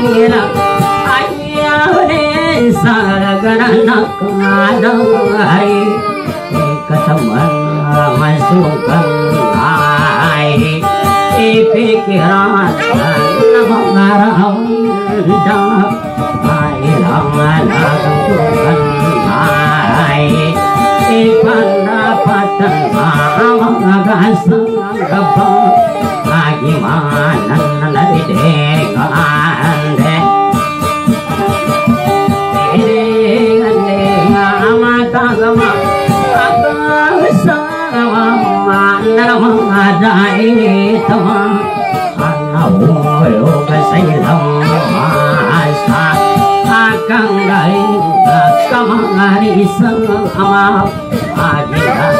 kakaknya ayah saragana kadang keteman masukkan ai pikiran mengarah dah ailang lakukan ai pendapatan mengagasang gabang gimana dari dengan mengadai teman anak ulu kesilam masa akan dari kamari sama agi danau Dagang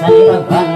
Saya.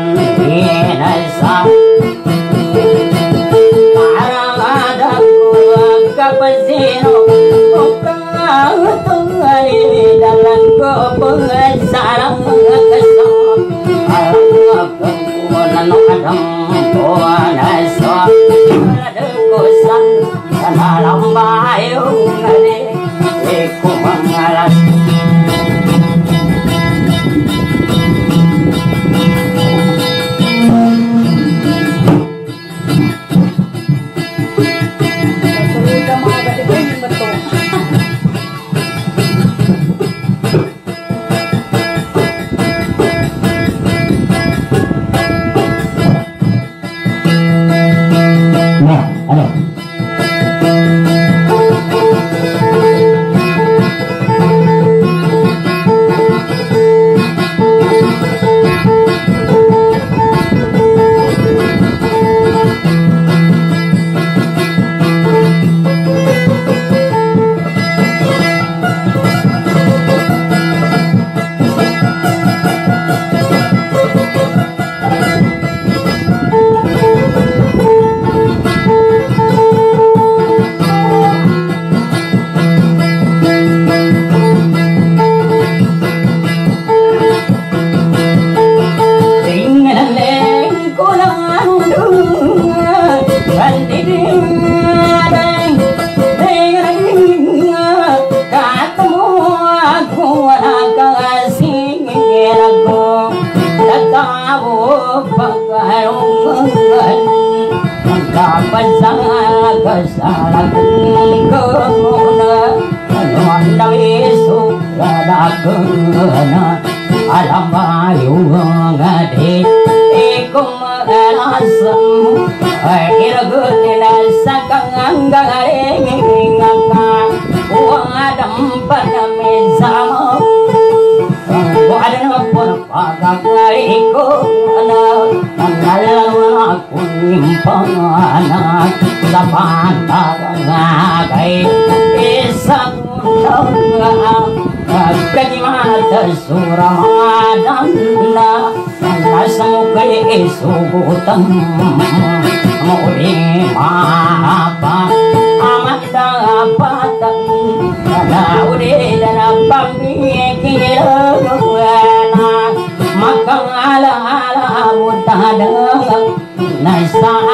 mantap ngagai isang kalimata amanda ala ala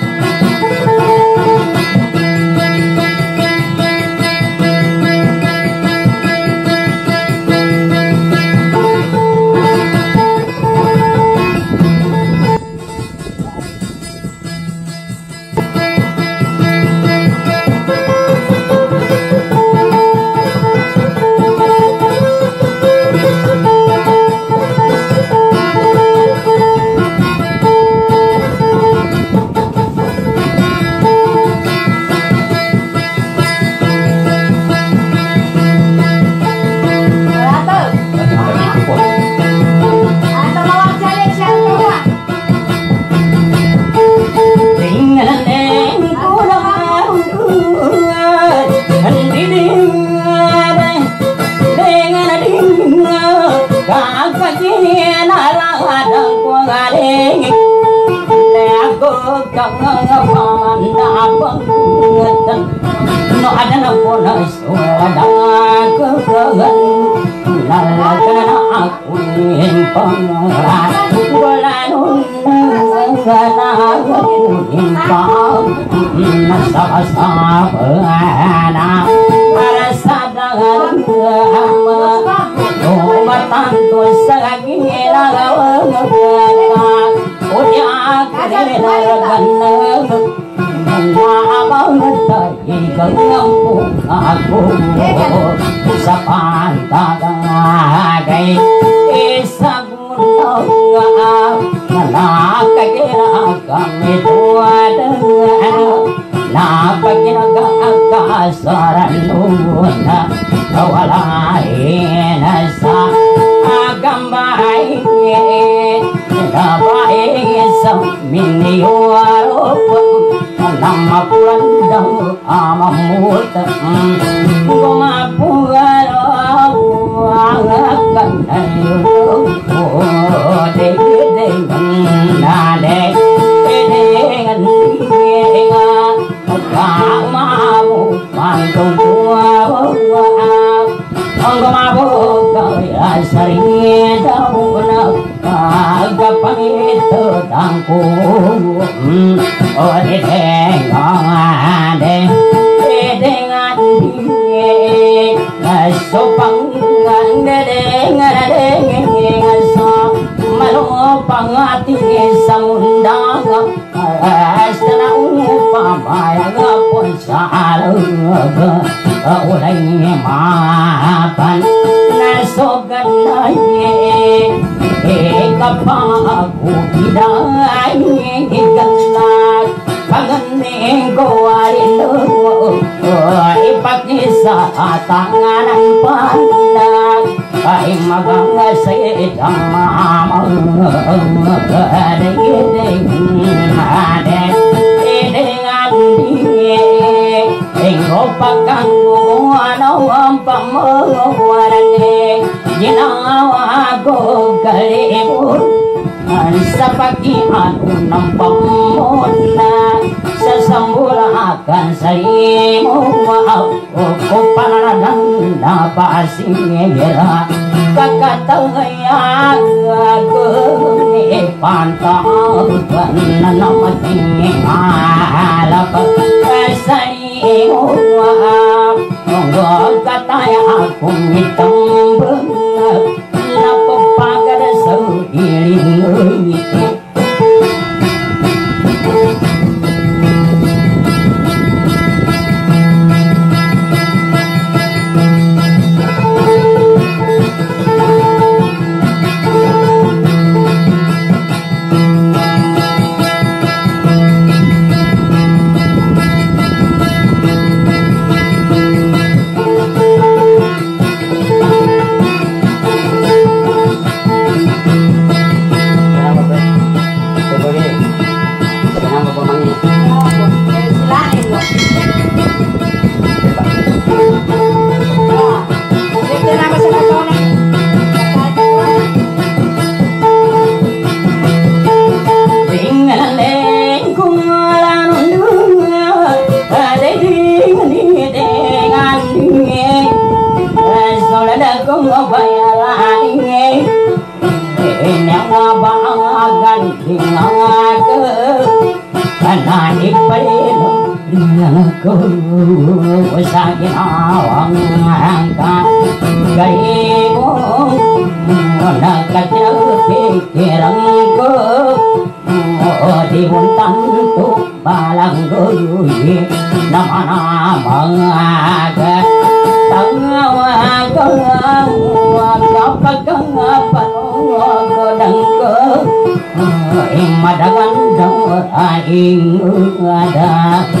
kena gana aku sa pantagay isang mundo nakakira kami tuwad napagkinagakasaran na walain dâm mình ni hoa rốt nằm mà cuốn đông à mà có mà phu ra đó cần thành yêu của thế thế mình là đẹp thế thế ngân kia cả ma mu bàn công chúa không có ma vô đời là sari con tangko ở đây tengang ade di dengan để nasopang ngade nghe ngasa nghe để nghe để Hasta na upamaya nga po sa alaga Ulay mapan na sogan na ye Ikapago kiday igalag Paganing ko mà Ipagisa atangan ang pandag Ay magangasay ang mamang Adagiding adag Idingan sapagi aku aku kakak tahu ya aku bàn imo o ko panananan na pasingira kakatangayag ako ni pantagan na namating alap sa imo ko sa ginawang angkat kay mo nagkatinapikiran ko di buntan to balang goy naman amang agad tangawa ko kapag kang panong ko dang ko madagan hoa aing ada ang ko pakalala kung bumapan Nanim marunong panguwanan ang sa imang tuban đã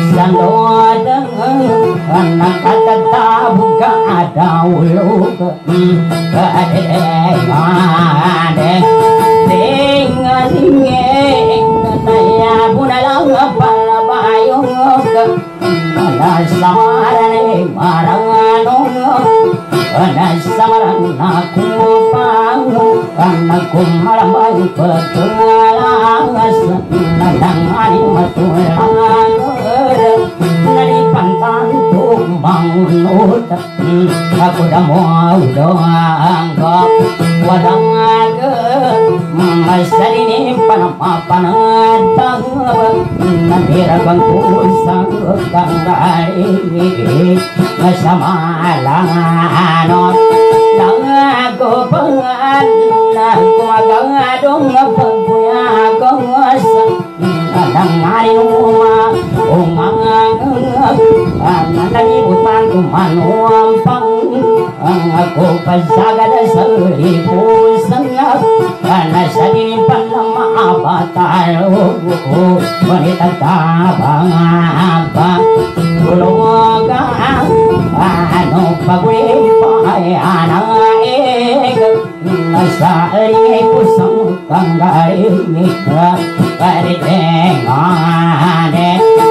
Sandoda Nang katatabu ka adawulog nakupang matulang Ungang Nanalimutan kumanuang pang ang ako pasagad sa lipusan na sa dinipan na maapatalo Ngunit ang tabang ba Tuluga ano pagwipay anaig Nasa lipusan kang galing Paritingane Hindi na hindi Kamabuha kang pangakarong Gagawa ko sa kang galing Ngadi ka na nga mabuha datang alam Kang maliya di pinangatalang Nagkamalalago ko lalakan Ande ande Dengan di di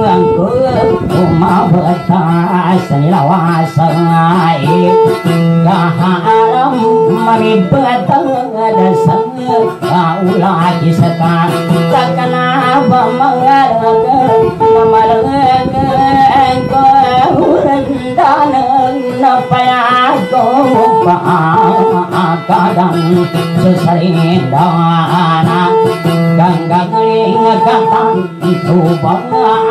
kalangalang Ngunit ang kamaginwana Ko sambing ko kang wadang anak Inaling kasalamig ako ma Darapang lawasang ikagambar ang ibuwato Sa ilang kamagin ang kumabata sa lawasang Kaharam mamibatang dasang kaulagi sa ka Kakanaba mga namalagan ko Ulandanan na payago pa kadang susalindana Ganggaling itu bakal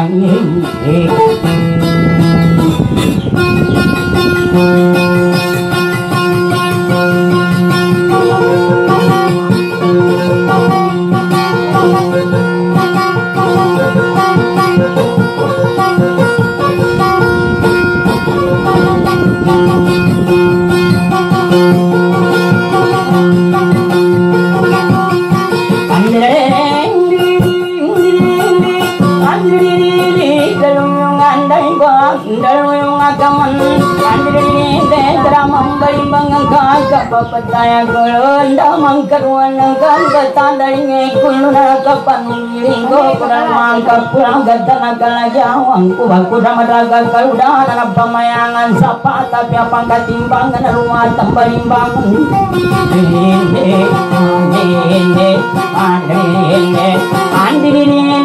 Nah, ini saya golon damang kerwana kan kata dari ngekul neraka panulinggo kurang mangka pulang gata nagala jawang kuba kuda meraga karuda anak pemayangan sapa tapi apa angkat timbangan rumah tambah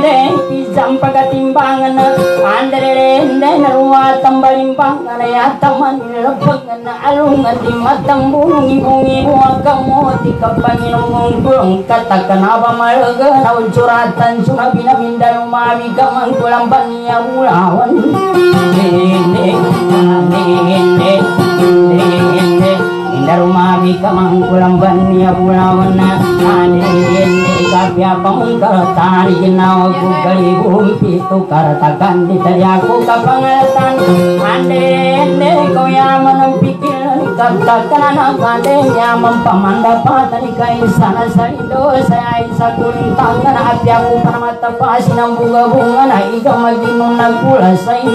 ande pisam pagatimbangan andre ende naruwa tambalimbangan ya taman lebangan alungan di matambung ibung ibu agamu di kapangin katakan apa malag nau curatan cuma bina binda rumah bigaman pulang bania ulawan ende ende ende ende rumah bigaman pulang bania ulawan ane ende Kau yang menempikir kata kanan kade yang mempaman dapat dari kaisana saya itu saya isakun tangan api aku permata pas nambuga bunga naik kau magi nunang pula saya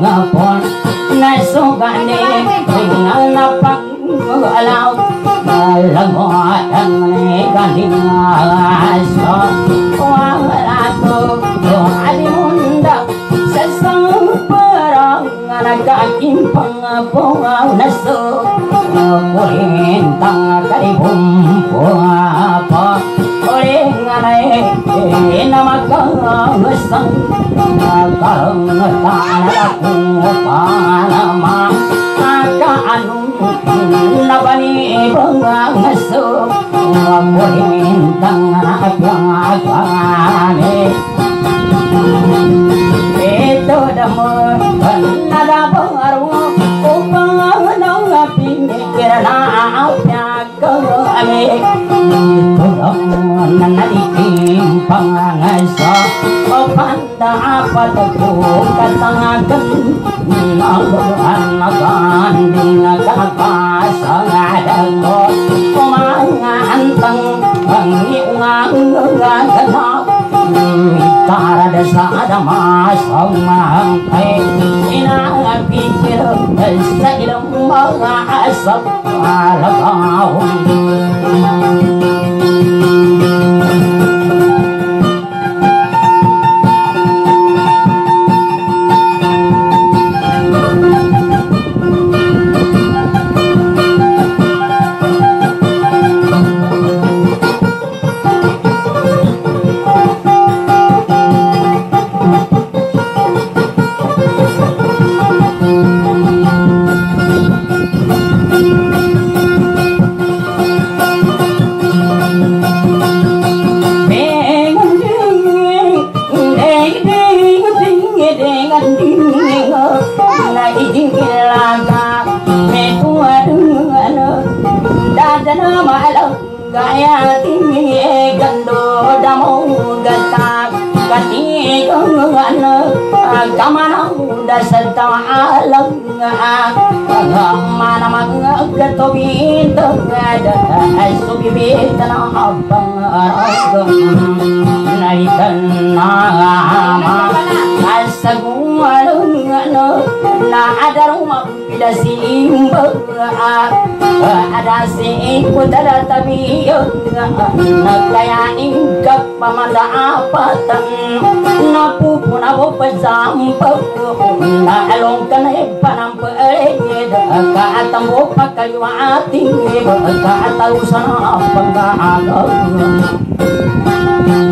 ngapon ngay so gani tingnan na pag-alaw alam mo ang gani ngaso wala to kung alimunda sa isang parang nagaging pangapong ngaso ngulintang karibong po ngapon kalibumpo ako Uling anay inamagkangasang Nagkarangan ako panama Akaanong nabanibang aso Kulintang napiyangagani Ito damo Ito damo Nanaliking pangangasa O panda apat ako katangagan Nagahan naganding nagkakasangadan ko Kumangantang ang iungang nagaganap Tara da sa adama sa mangkay Inapikir sa ilang mga asap Alagawang kamana da santa alam kamana magga to binta gada ai su bi sagwalungano na adaruma bila simba ada si kudara tabiyo na kaya ingkap pamada apatan na pupuna bopa sampa na alongkan hepanam perenyeda ka atam bopa kaliwati ka atau sana apa ka agam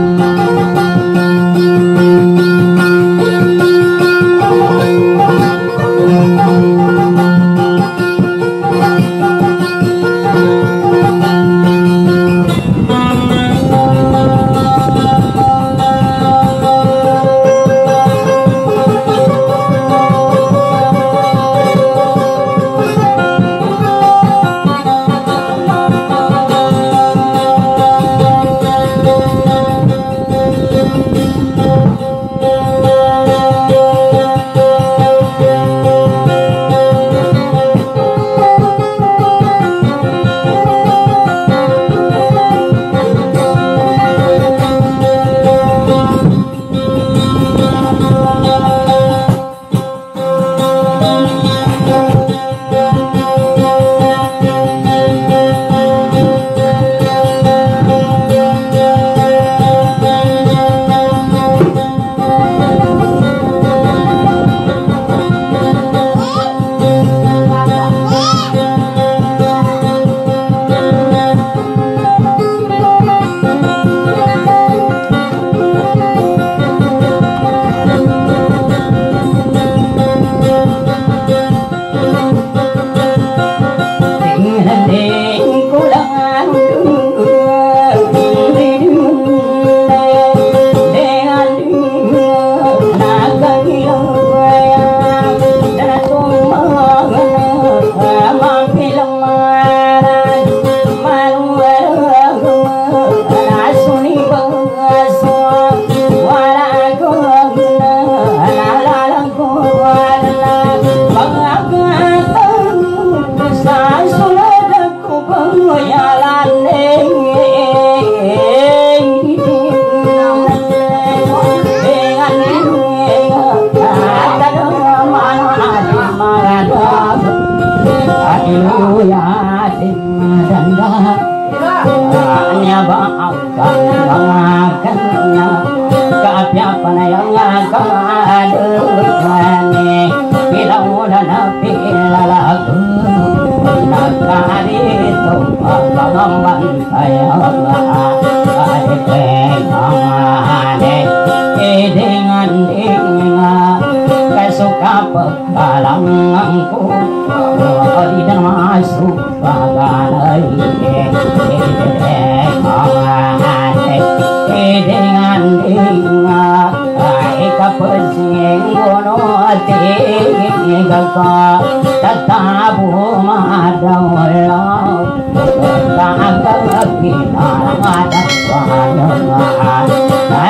Thank.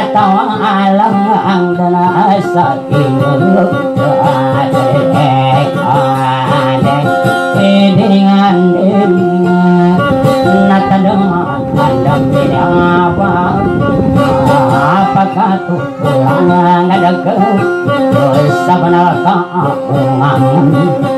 Tawang alam ang dalas sa ilog Apakah tuh? Ada ngadeg Dosa benarkah aku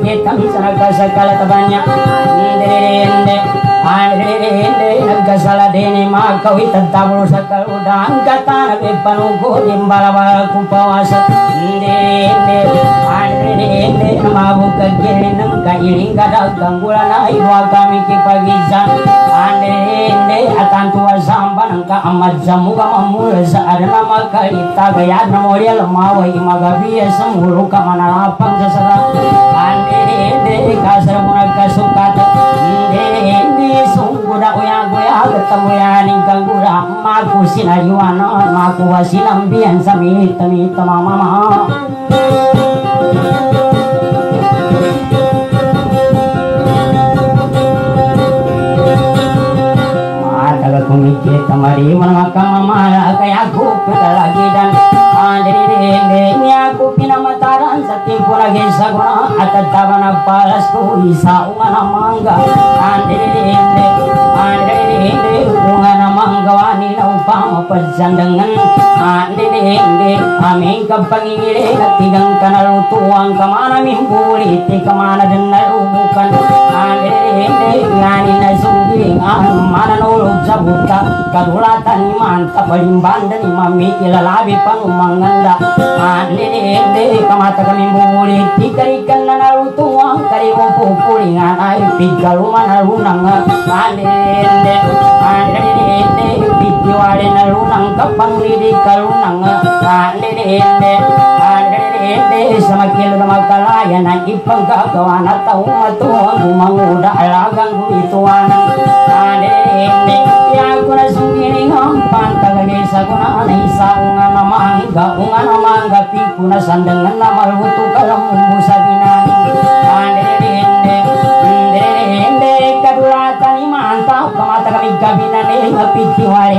kita bisa kasa Ini dari ndirende Saladini maka witan tabul sakal udang kata nabi panugo dimbalawa kupawasa inde inde ande inde nama buka kiri nam kajiling kada ganggulan ai wa kami ki pagi jan ande inde atan tua samban ka amat jamu ka mamul saada nama ka ita gaya namo dia lemawa imaga biya semulu ka kasar munaka sukata sungguh dah uya guya ketemu ya ningkang gura maku sinayuana maku wasilang bian sami Tema tamama kumikir tamari manaka mama kayak aku pedalagi dan andri ini aku pina mataran satim pura gesa guna atat tabana palas ku isa umana mangga pezandangan andinende ameng kampangingire katigang kanalu tuang kamana mimbuli ti kamana denaru bukan buta kadulatan manta paling bandan mami ilalabi pang manganda ane de kamata kami buri tikari kana nalu tuang kari opo puri nganai pigalu mana lunang ane de ane de pikiwale nalunang kapang ni di kalunang ane de ete sa makilod na magkalayan ang ipang gagawa na taong matuwa bumanguda alagang gumituwa ng kane ete piyago na sumiling ang pantaganis ako na na isaong nga namang gaong nga namang gapin ko na sandangan na maluto kalamong busabi na kane ete kadulatan ni maantaw kamata kami gabi na ni mapitiwari